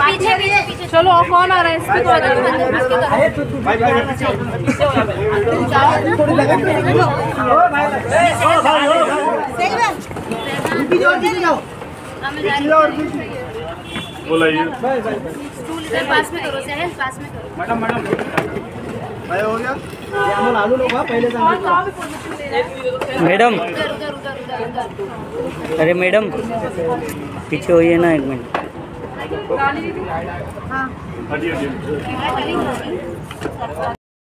पीछे चलो और कौन आ रहा है? इसकी तो बोलाइए पास में करो पास में करो मैडम मैडम हो। गया मैडम उधर उधर अरे मैडम पीछे होइए ना एक मिनट। हाँ हाँ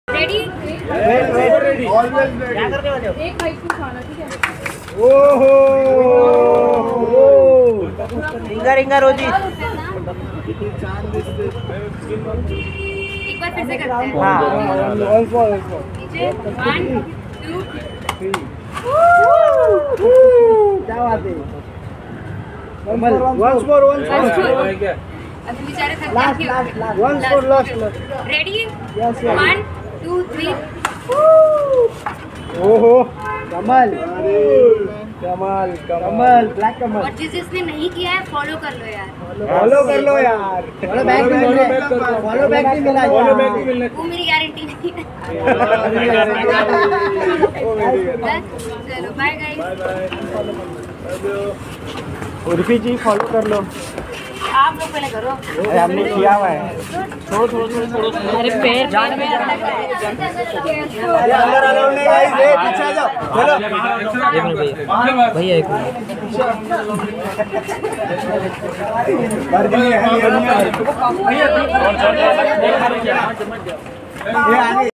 है ओहो रिंगा रिंगा रोजी एक बार फिर से करते हैं। हाँ। नीचे वन टू क्या बात है once more once more. अभी बेचारे थक गए once more last last. Ready Yes, yes. One two three ओहो। कमल। कमल कमल। ब्लैक कमल. और जिस जिसने नहीं किया है फॉलो कर लो यार। फॉलो कर लो यार। फॉलो बैक भी मिला फॉलो बैक भी मिला फॉलो बैक भी मिलना। वो मेरी गारंटी नहीं है। चलो bye guys Urfi ji follow कर लो आप लोग पहले करो अरे हमने किया हुआ है अरे पैर पैर में अरे अंदर आ जाओ गाइस ए पीछे आ जाओ चलो भैया एक मिनट वर्दी है ये आगे